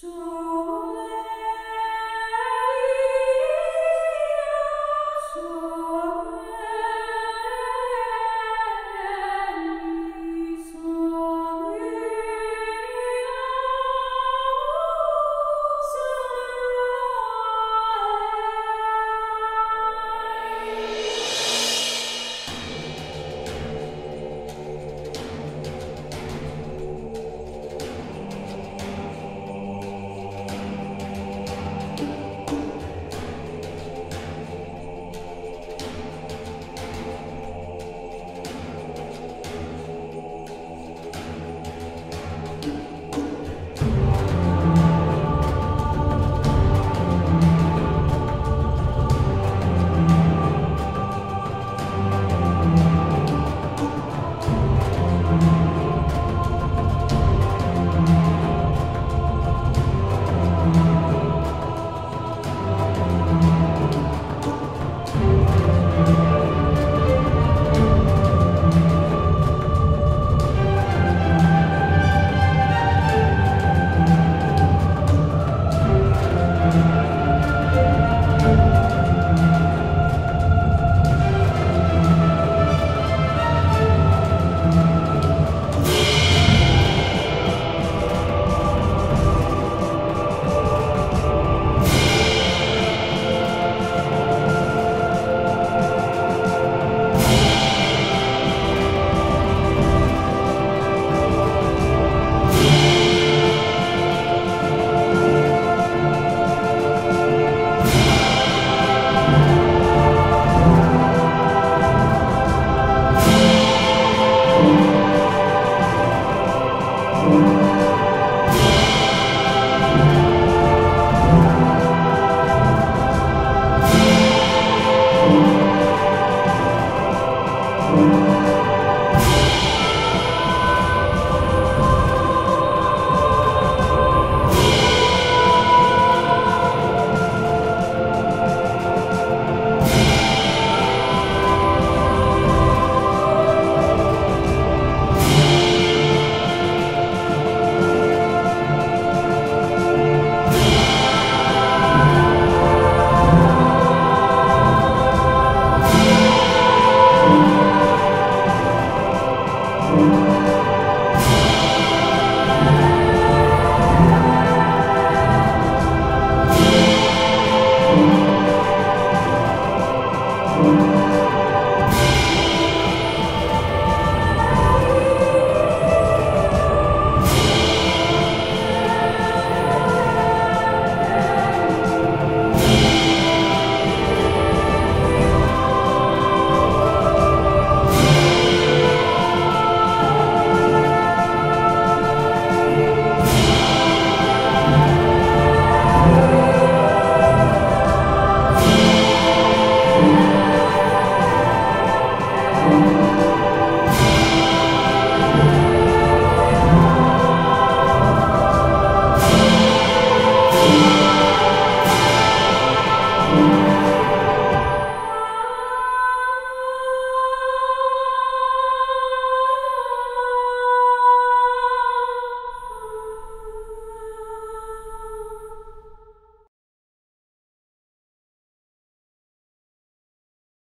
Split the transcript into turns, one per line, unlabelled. So
Thank you.